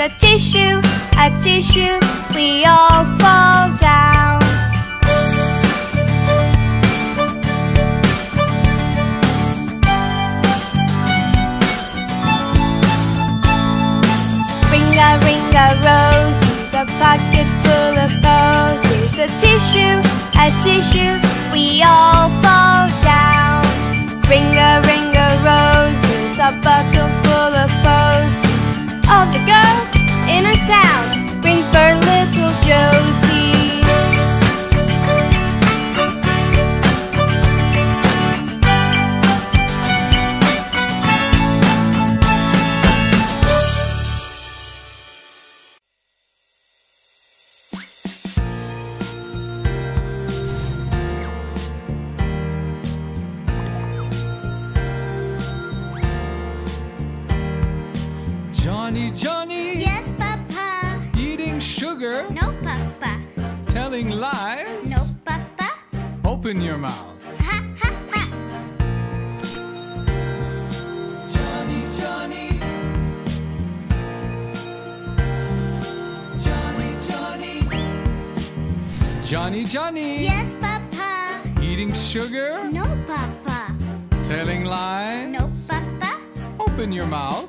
a tissue, a tissue, we all fall down. Ring a ring a rose, here's a pocket full of bows. Here's a tissue, a tissue, we all fall down. Ring a ring a rose, here's a bottle. All the girls in our town ring for little Josie. Telling lies. No, Papa. Open your mouth. Ha ha ha. Johnny, Johnny. Johnny, Johnny. Johnny, Johnny. Yes, Papa. Eating sugar, No, Papa. telling lies. No, Papa. Open your mouth.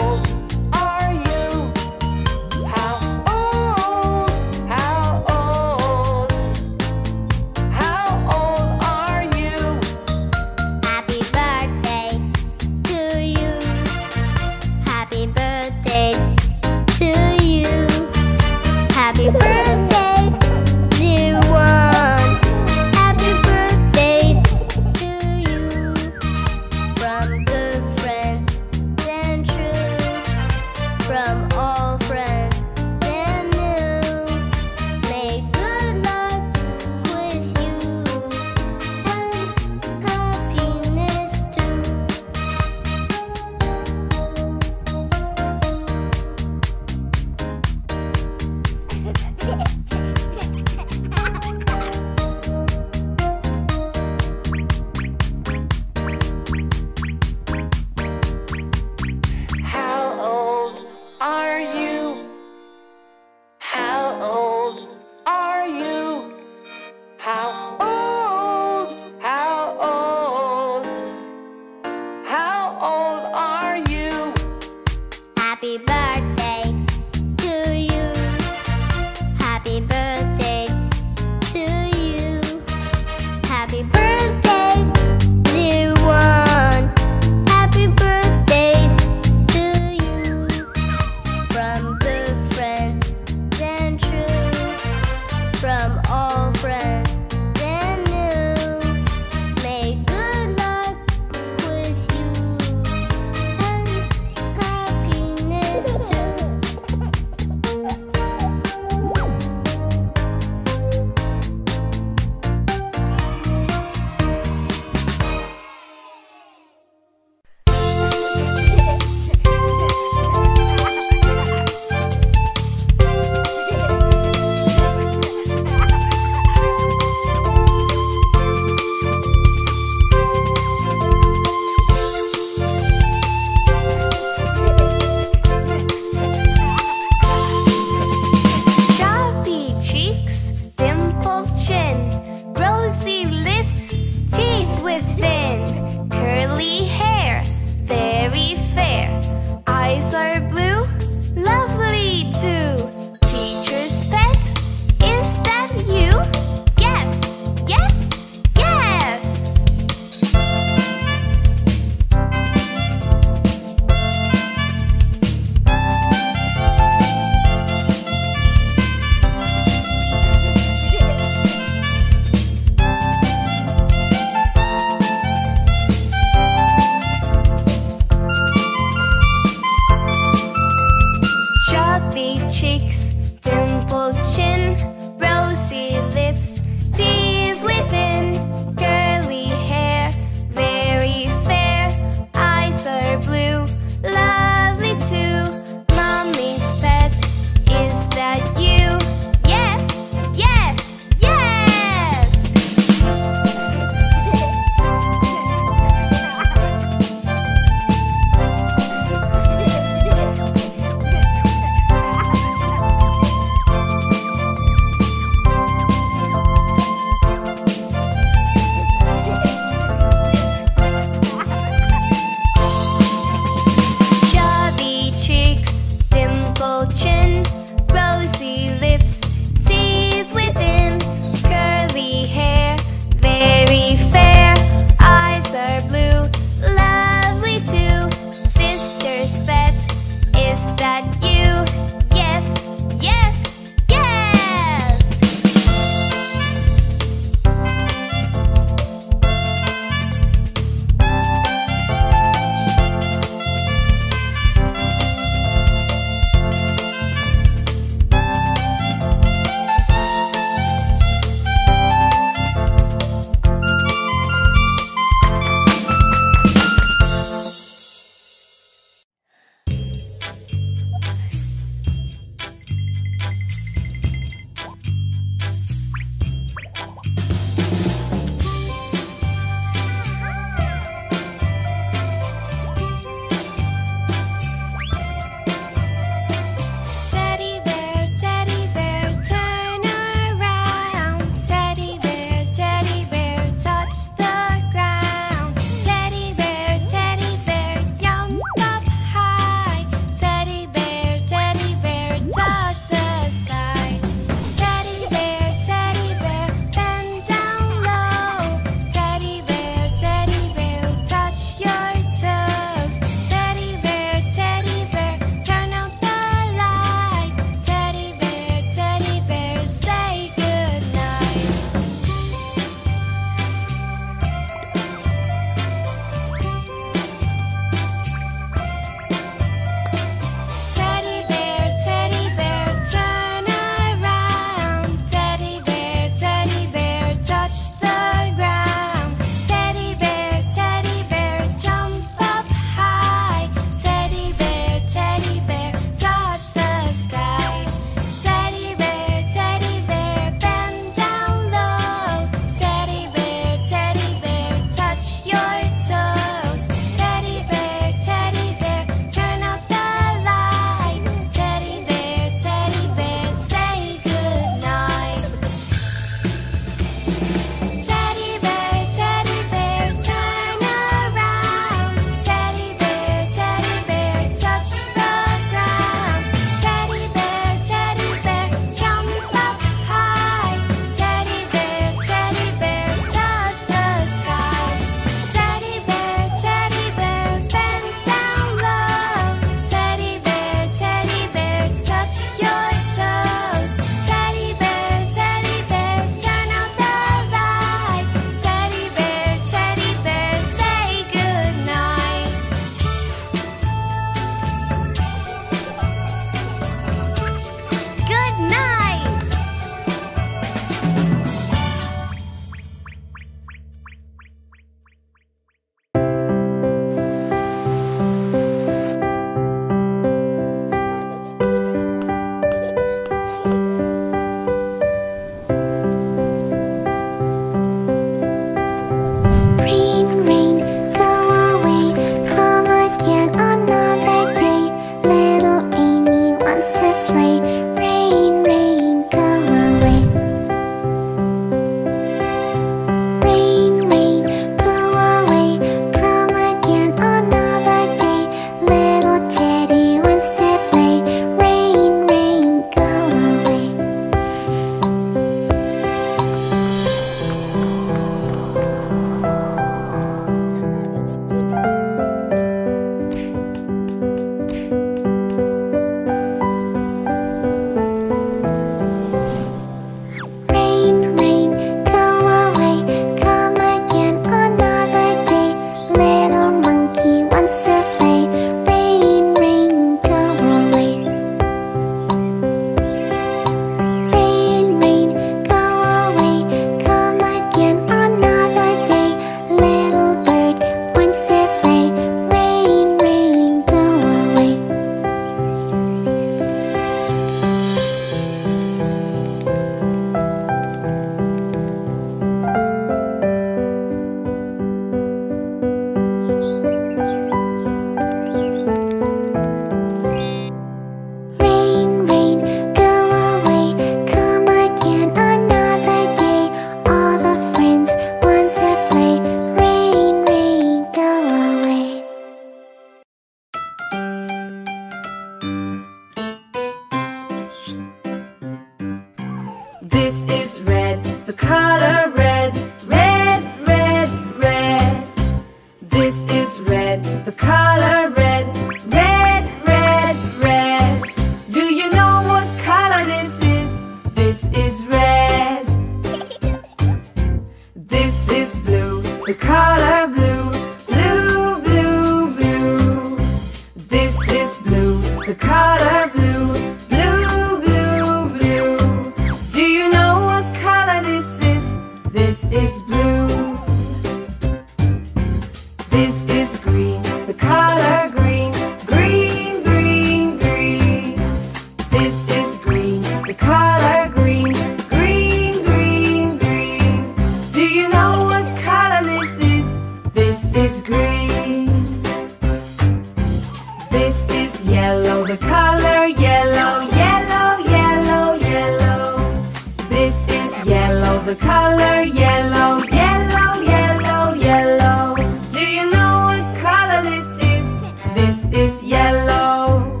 the color yellow, yellow, yellow, yellow. Do you know what color this is? This is yellow.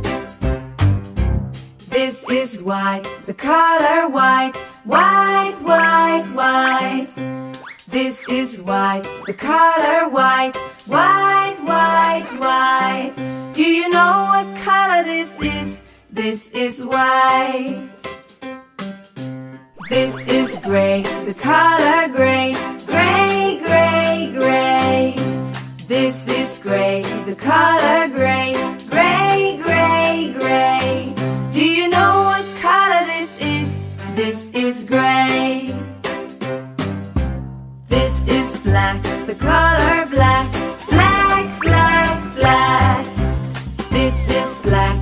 This is white, the color white, white, white, white. This is white, the color white, white, white, white. Do you know what color this is? This is white. This is gray, the color gray, gray, gray, gray. This is gray, the color gray, gray, gray, gray. Do you know what color this is? This is gray. This is black, the color black, black, black, black. This is black.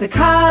the car.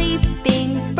sleeping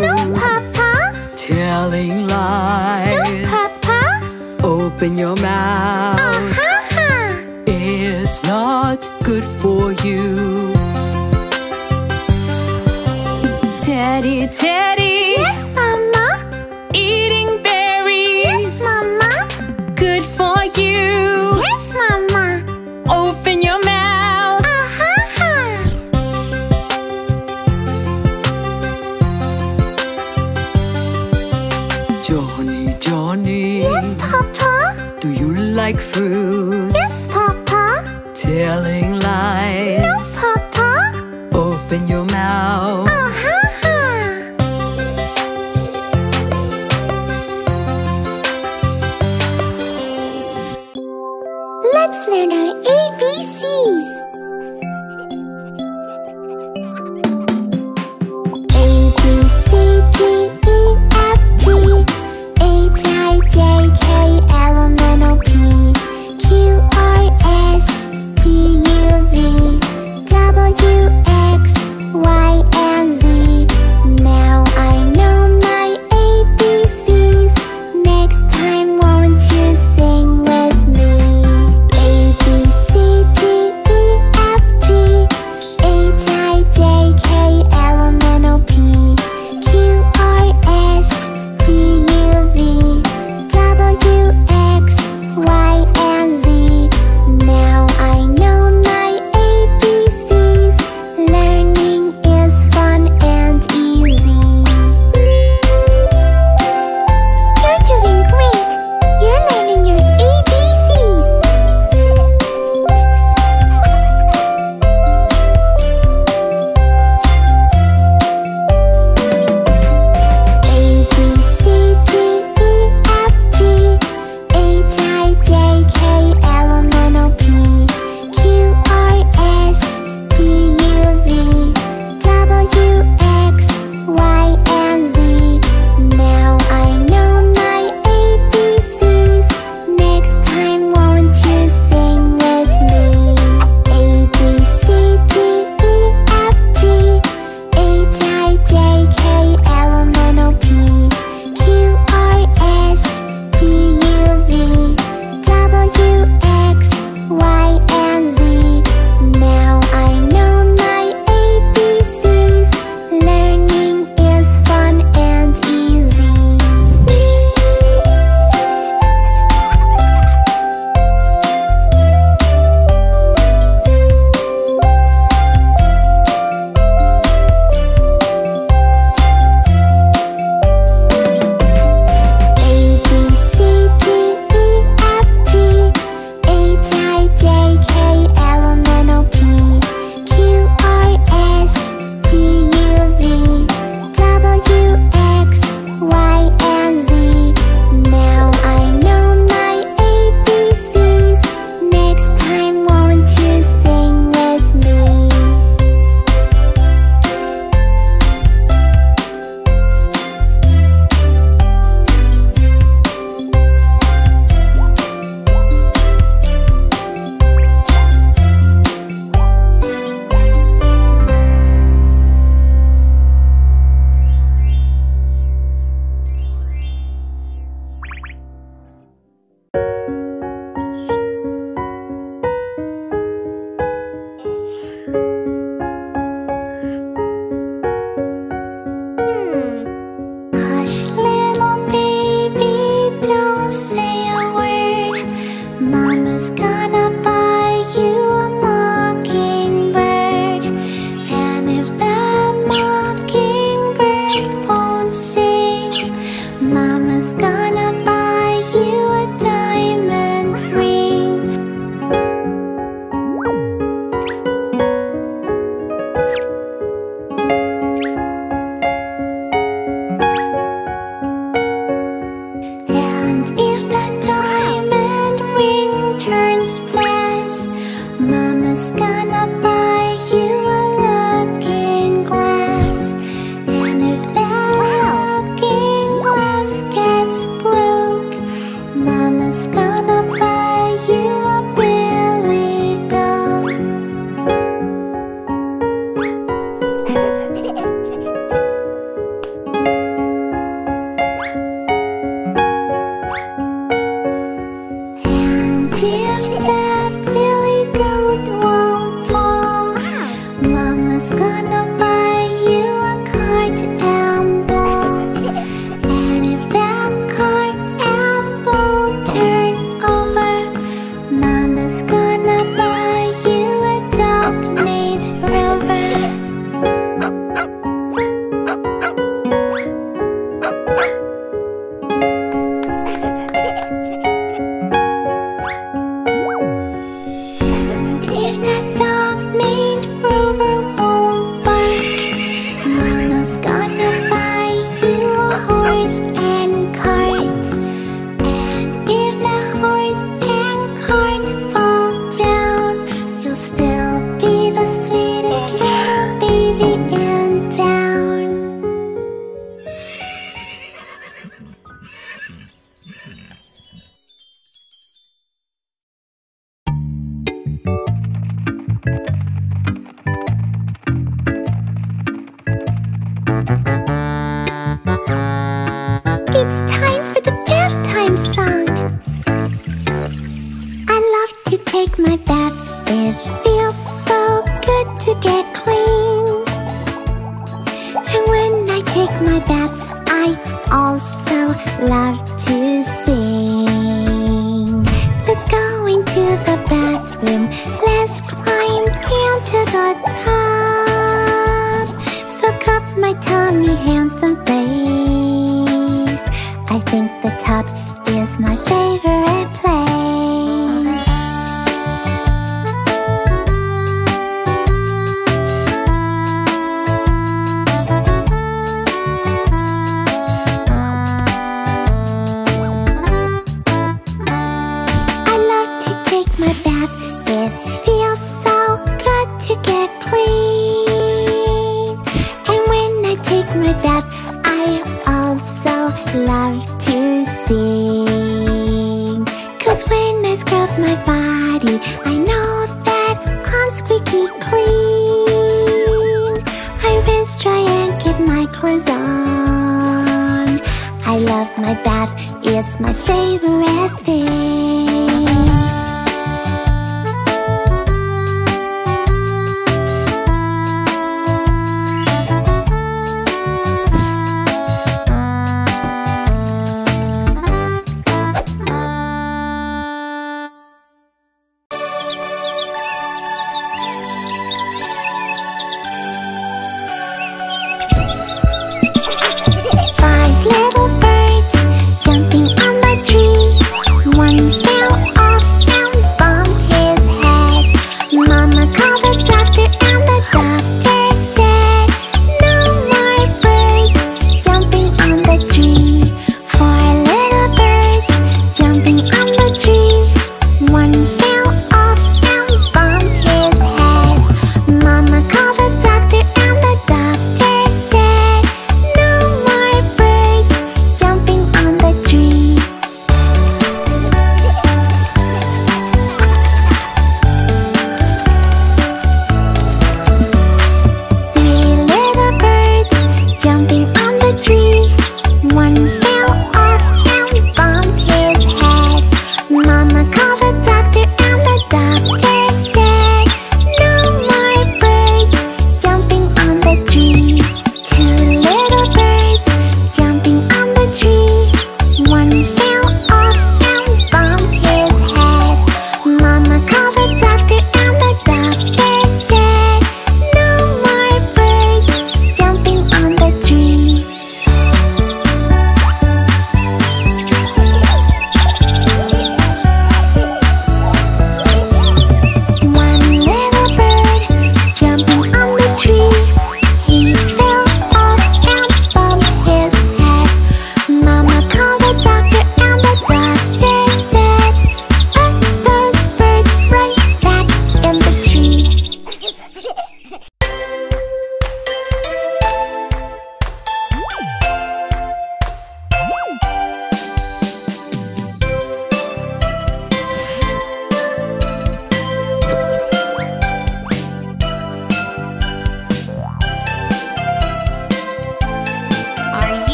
No, Papa. Telling lies. No, Papa. Open your mouth. your mouth.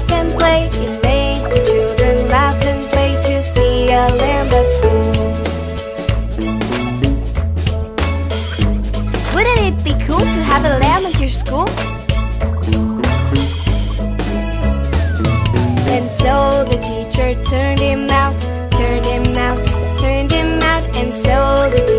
laugh and play. It made the children laugh and play to see a lamb at school. Wouldn't it be cool to have a lamb at your school? And so the teacher turned him out, turned him out, turned him out, and so the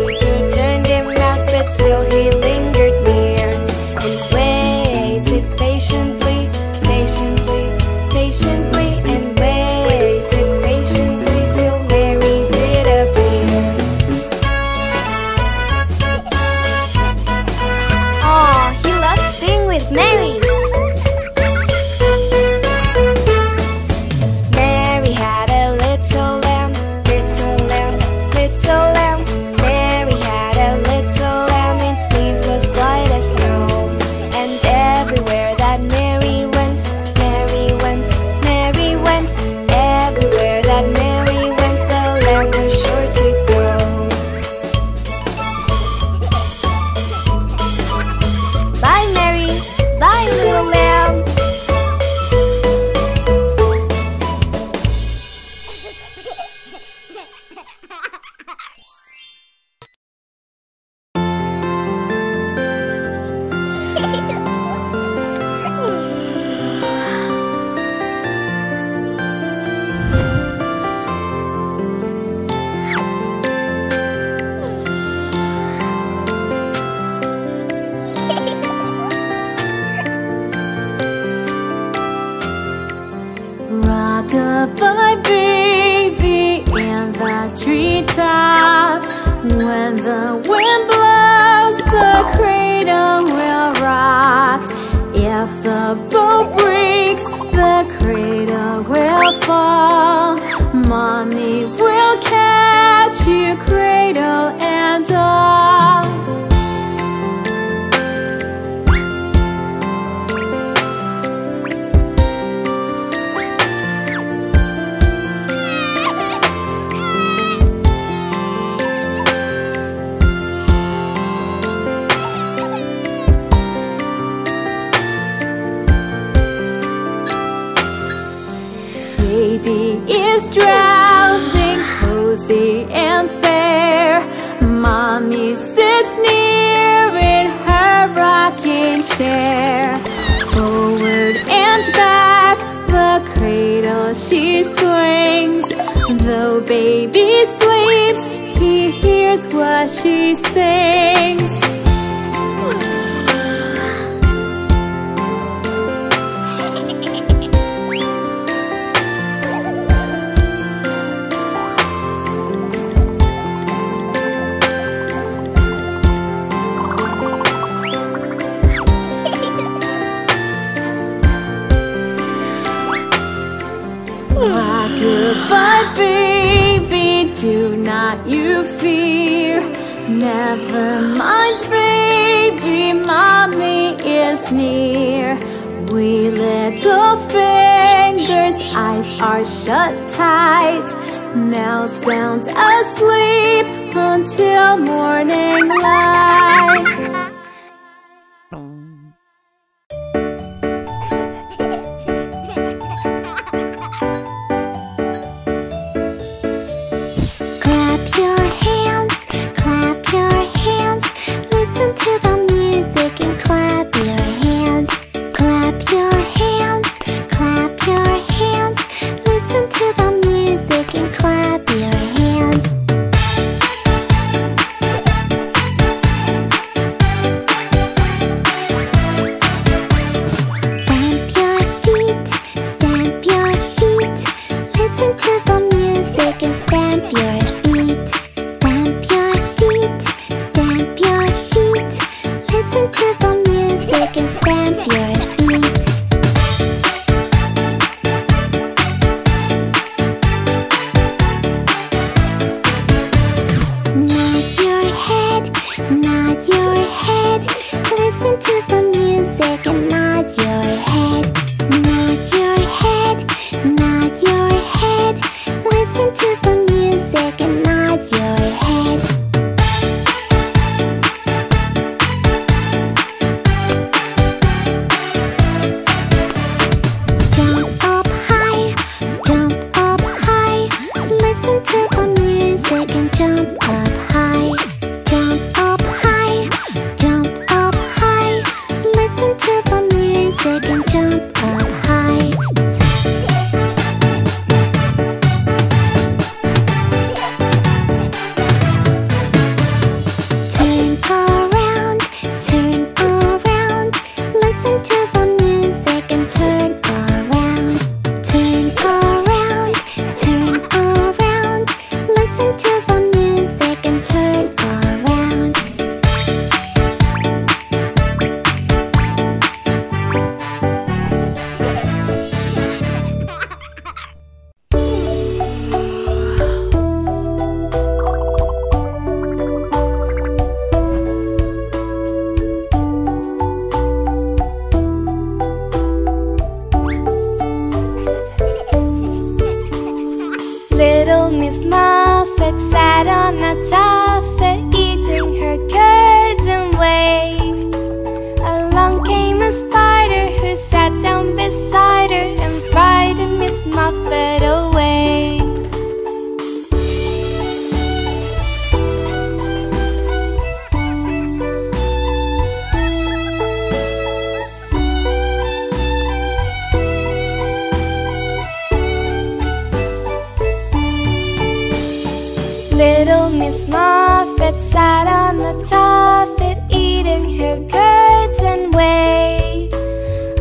Miss Muffet sat on the tuffet eating her curds and whey.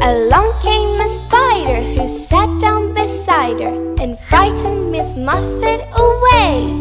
Along came a spider who sat down beside her and frightened Miss Muffet away.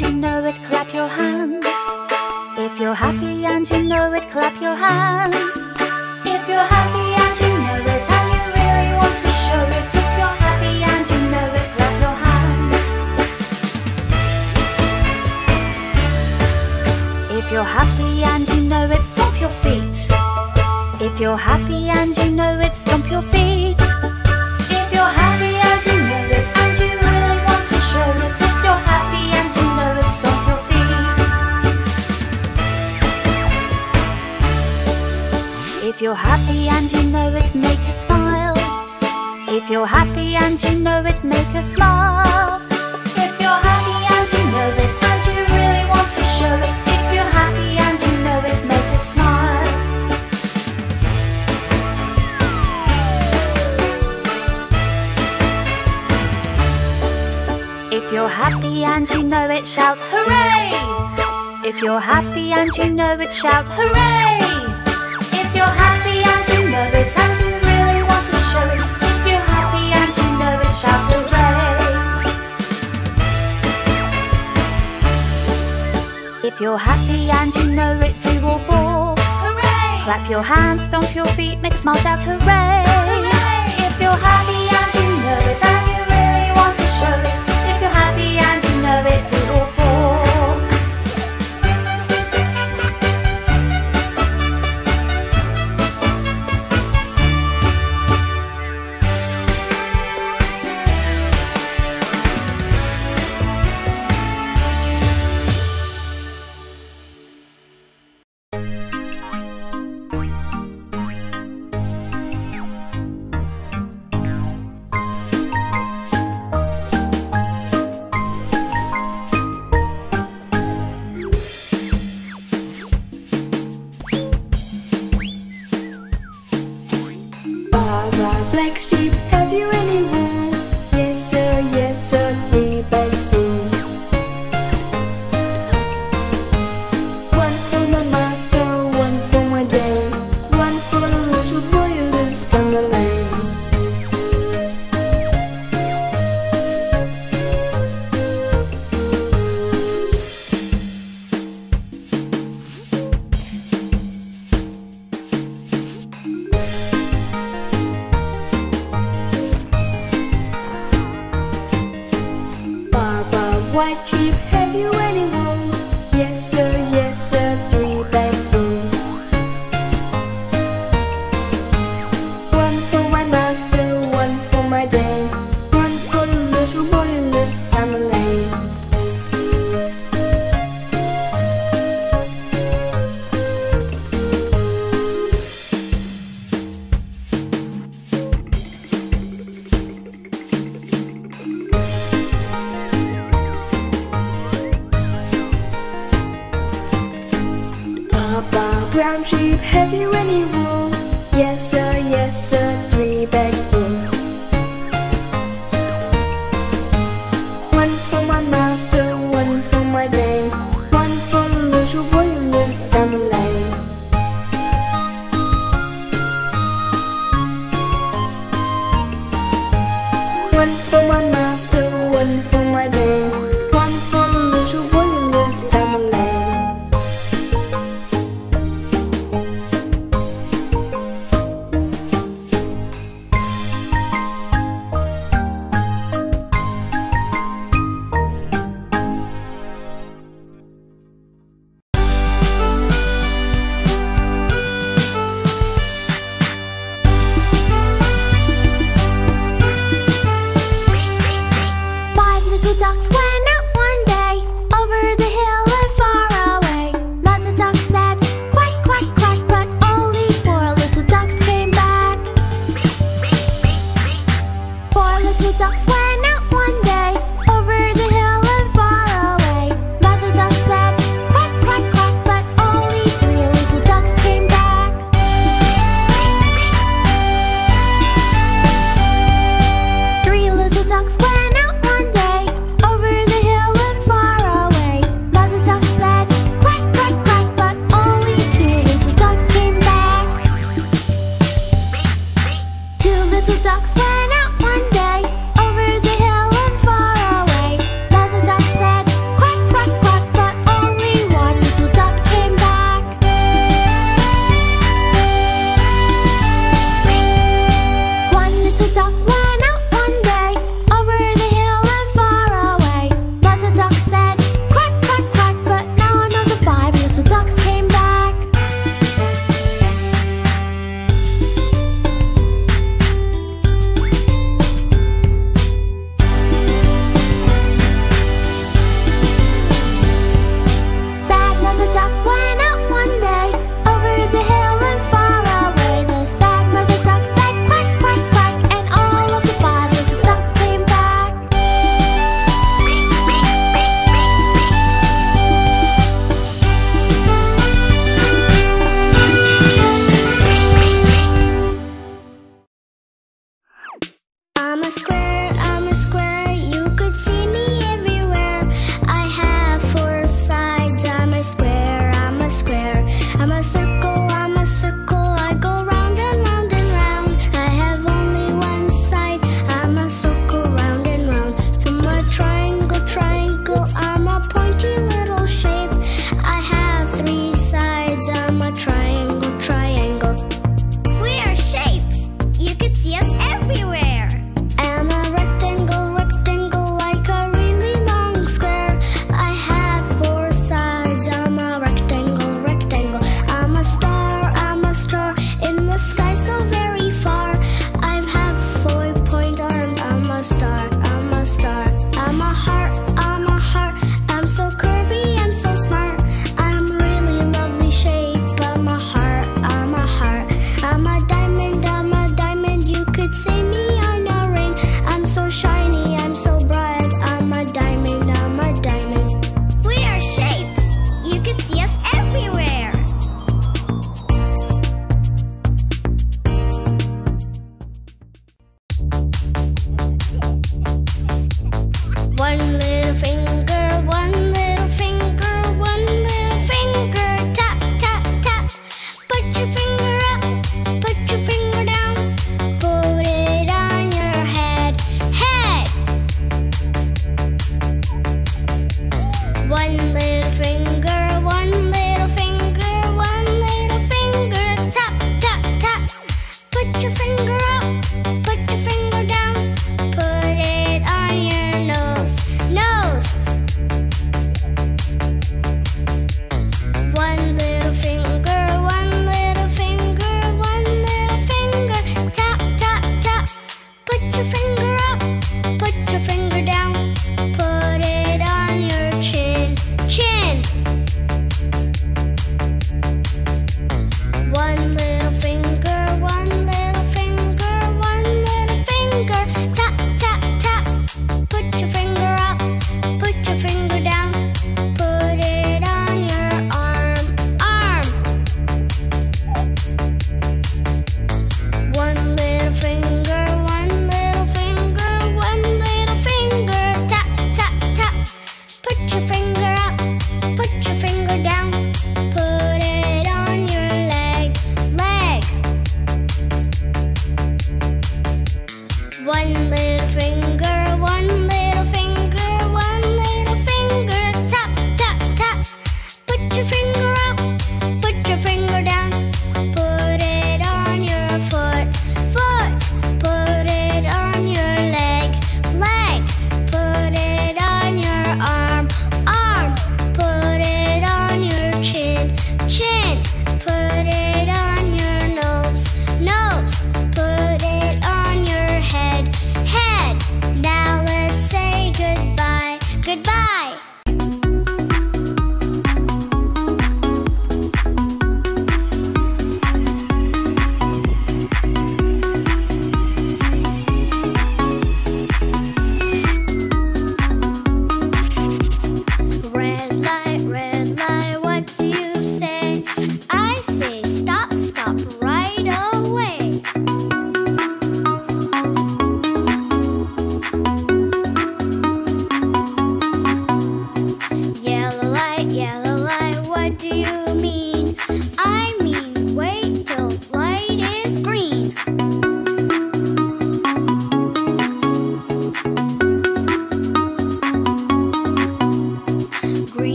You know it,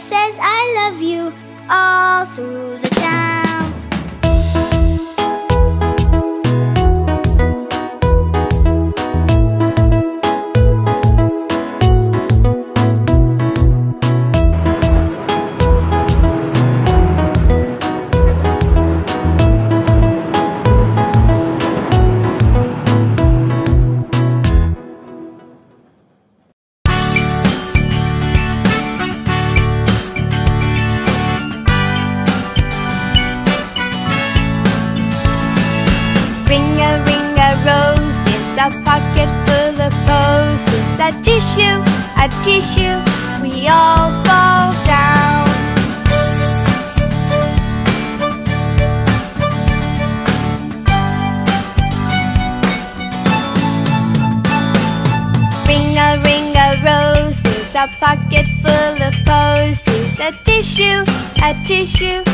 says I love you all through the town. 继续。